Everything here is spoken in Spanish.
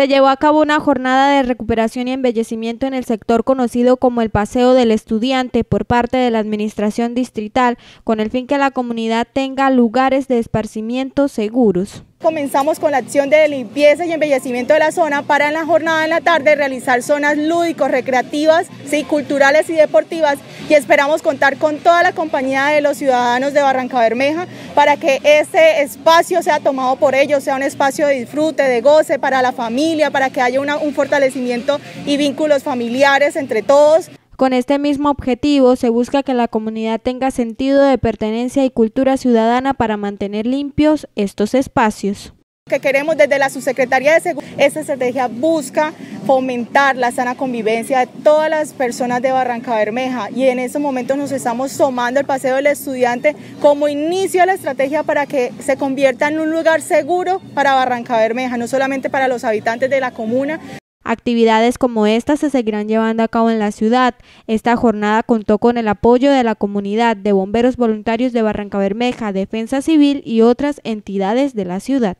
se llevó a cabo una jornada de recuperación y embellecimiento en el sector conocido como el Paseo del Estudiante por parte de la Administración Distrital, con el fin que la comunidad tenga lugares de esparcimiento seguros. Comenzamos con la acción de limpieza y embellecimiento de la zona para en la jornada de la tarde realizar zonas lúdicos, recreativas, sí, culturales y deportivas y esperamos contar con toda la compañía de los ciudadanos de Barranca Bermeja para que este espacio sea tomado por ellos, sea un espacio de disfrute, de goce para la familia, para que haya un fortalecimiento y vínculos familiares entre todos. Con este mismo objetivo se busca que la comunidad tenga sentido de pertenencia y cultura ciudadana para mantener limpios estos espacios que queremos desde la Subsecretaría de Seguridad. Esta estrategia busca fomentar la sana convivencia de todas las personas de Barranca Bermeja y en estos momentos nos estamos tomando el Paseo del Estudiante como inicio de la estrategia para que se convierta en un lugar seguro para Barranca Bermeja, no solamente para los habitantes de la comuna, Actividades como esta se seguirán llevando a cabo en la ciudad. Esta jornada contó con el apoyo de la comunidad, de bomberos voluntarios de Barranca Bermeja, Defensa Civil y otras entidades de la ciudad.